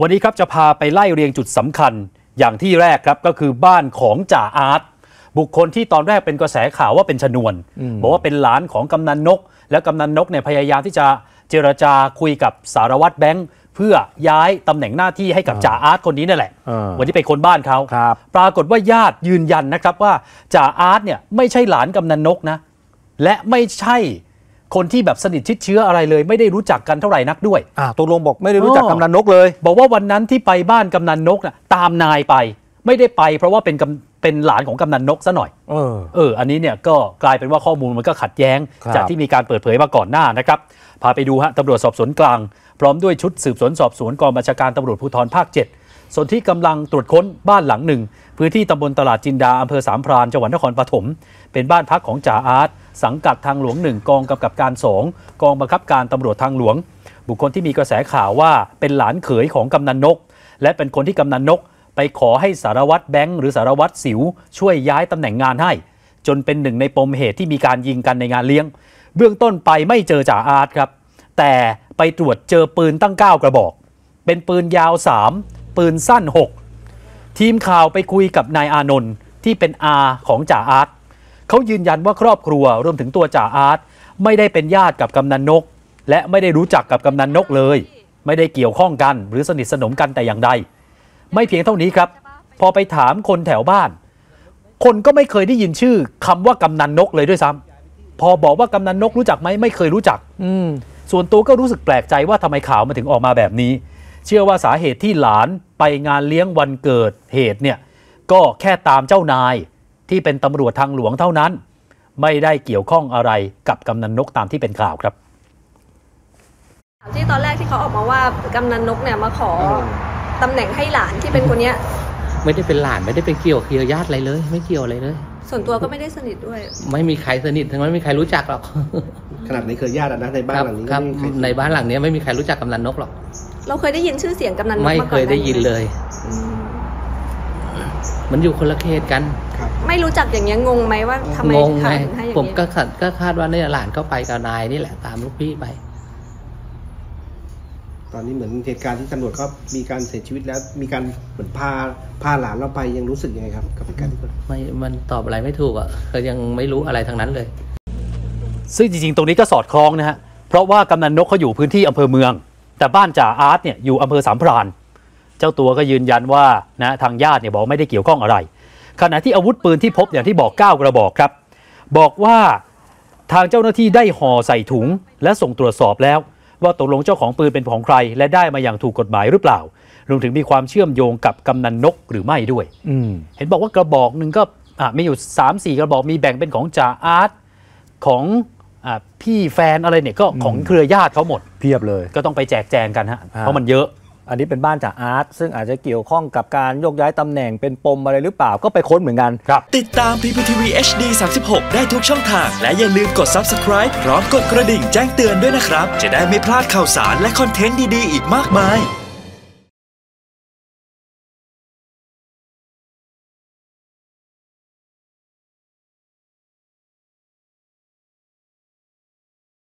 วันนี้ครับจะพาไปไล่เรียงจุดสำคัญ อย่างที่แรกครับก็คือบ้านของจ่าอาร์ตบุคคลที่ตอนแรกเป็นกระแสข่าวว่าเป็นชนวน บอกว่าเป็นหลานของกำนันนก และกำนันนกเนี่ยพยายามที่จะเจรจาคุยกับสารวัตรแบงค์เพื่อย้ายตำแหน่งหน้าที่ให้กับจ่าอาร์ตคนนี้นั่นแหละเออวันนี้ไปคนบ้านเขาครับปรากฏว่าญาติยืนยันนะครับว่าจ่าอาร์ตเนี่ยไม่ใช่หลานกำนันนกนะ และไม่ใช่ คนที่แบบสนิทชิดเชื้ออะไรเลย ไม่ได้รู้จักกันเท่าไหร่นักด้วยอ่าตกลงบอกไม่ได้รู้จักอ๋อกำนันนกเลย บอกว่าวันนั้นที่ไปบ้านกำนันนกน่ะตามนายไป ไม่ได้ไป เพราะว่าเป็นกำเป็นหลานของกำนันนกซะหน่อย เออ เออ อันนี้เนี่ยก็กลายเป็นว่าข้อมูลมันก็ขัดแย้ง ครับ จากที่มีการเปิดเผยมาก่อนหน้านะครับ พาไปดูฮะตำรวจสอบสวนกลาง พร้อมด้วยชุดสืบสวนสอบสวนกองบัญชาการตำรวจภูธรภาค 7 ส่วนที่กำลังตรวจค้นบ้านหลังหนึ่ง พื้นที่ตำบลตลาดจินดาอำเภอสามพรานจังหวัดนครปฐมเป็นบ้านพักของจ่าอาร์ตสังกัดทางหลวงหนึ่งกองกำกับการสองกองบังคับการตำรวจทางหลวง บุคคลที่มีกระแสข่าวว่าเป็นหลานเขยของกำนันนก และเป็นคนที่กำนันนก ไปขอให้สารวัตรแบงค์หรือสารวัตรสิว ช่วยย้ายตำแหน่งงานให้ จนเป็นหนึ่งในปมเหตุที่มีการยิงกันในงานเลี้ยง เบื้องต้นไปไม่เจอจ่าอาร์ตครับ แต่ไปตรวจเจอปืนตั้ง 9 กระบอก เป็นปืนยาว 3 ปืนสั้น 6 ทีมข่าวไปคุยกับนายอานนท์ที่เป็นอาของจ่าอาร์ตเขายืนยันว่าครอบครัวรวมถึงตัวจ่าอาร์ตไม่ได้เป็นญาติกับกำนันนก และไม่ได้รู้จักกับกำนันนกเลย ไม่ได้เกี่ยวข้องกัน หรือสนิทสนมกันแต่อย่างใด ไม่เพียงเท่านี้ครับ พอไปถามคนแถวบ้าน คนก็ไม่เคยได้ยินชื่อคำว่ากำนันนกเลยด้วยซ้ำพอบอกว่ากำนันนกรู้จักไหมไม่เคยรู้จัก อืมส่วนตัวก็รู้สึกแปลกใจว่าทำไมข่าวมาถึงออกมาแบบนี้ เชื่อว่าสาเหตุที่หลานไปงานเลี้ยงวันเกิดเหตุเนี่ยก็แค่ตามเจ้านายที่เป็นตำรวจทางหลวงเท่านั้น ไม่ได้เกี่ยวข้องอะไรกับกำนันนกตามที่เป็นข่าวครับที่ตอนแรกที่เขาออกมาว่ากำนันนกเนี่ยมาขอตำแหน่งให้หลานที่เป็นคนเนี้ย ไม่ได้เป็นหลานไม่ได้เป็นเกี่ยวเคียวญาติอะไรเลย ไม่เกี่ยวอะไรเลย ส่วนตัวก็ไม่ได้สนิทด้วย ไม่มีใครสนิททั้งนั้นไม่มีใครรู้จักหรอกขนาดในเครือญาติอะนะในบ้านครับหลังนี้ครับไม่มีใครในบ้านหลังเนี้ยไม่มีใครรู้จักกำนันนกหรอก เราเคยได้ยินชื่อเสียงกำนันนกไม่มาเคก่อนยได้ยินเลย อืมมันอยู่คนละเขตกันครับ ไม่รู้จักอย่างเงี้ยงงไหมว่าทำไมงงถึงไงขายถึงให้อย่างผมเงี้ยก็คาดก็คาดว่าเนี่ยหลานเข้าไปกับนายนี่แหละตามลูกพี่ไป ตอนนี้เหมือนเหตุการณ์ที่ตำรวจก็มีการเสียชีวิตแล้ว มีการเหมือนพาพาหลานเราไปยังรู้สึกยังไงครับ กับเหตุการณ์ที่เกิด ไม่มันตอบอะไรไม่ถูกอะก็ยังไม่รู้อะไรทั้งนั้นเลย ซึ่งจริงๆ ตรงนี้ก็สอดคล้องนะฮะ เพราะว่ากำนันนกเขาอยู่พื้นที่อำเภอเมือง แต่บ้านจ่าอาร์ตเนี่ยอยู่อำเภอสามพราน เจ้าตัวก็ยืนยันว่านะทางญาติเนี่ยบอกไม่ได้เกี่ยวข้องอะไร ขณะที่อาวุธปืนที่พบอย่างที่บอก 9 กระบอกครับ บอกว่าทางเจ้าหน้าที่ได้ห่อใส่ถุง และส่งตรวจสอบแล้ว ว่าตกลงเจ้าของปืนเป็นของใคร และได้มาอย่างถูกกฎหมายหรือเปล่ารวมถึงมีความเชื่อมโยงกับกำนันนกหรือไม่ด้วยอืมเห็นบอกว่ากระบอกหนึ่งก็อะมีอยู่3ามสี่กระบอกมีแบ่งเป็นของจ่าอาร์ตของอา พี่แฟนอะไรเนี่ยก็ของเครือญาติเขาหมดเพียบเลย ก็ต้องไปแจกแจงกันฮะอ่าเพราะมันเยอะ อันนี้เป็นบ้านจากอาร์ตซึ่งอาจจะเกี่ยวข้องกับการโยกย้ายตำแหน่งเป็นปมอะไรหรือเปล่าก็ไปค้นเหมือนกันครับ ติดตาม PPTV HD 36 ได้ทุกช่องทาง และอย่าลืมกด Subscribe พร้อมกดกระดิ่งแจ้งเตือนด้วยนะครับ จะได้ไม่พลาดข่าวสารและคอนเทนต์ดีๆอีกมากมาย